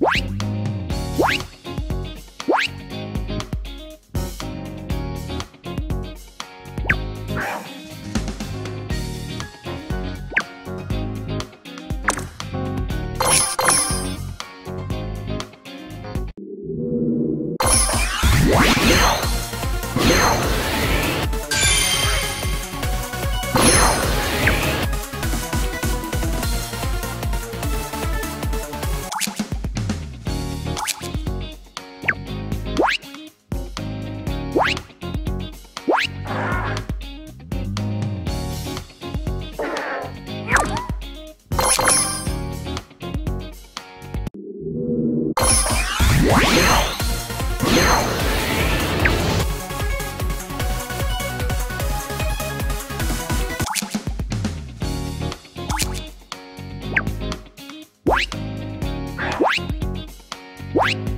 Bye. What?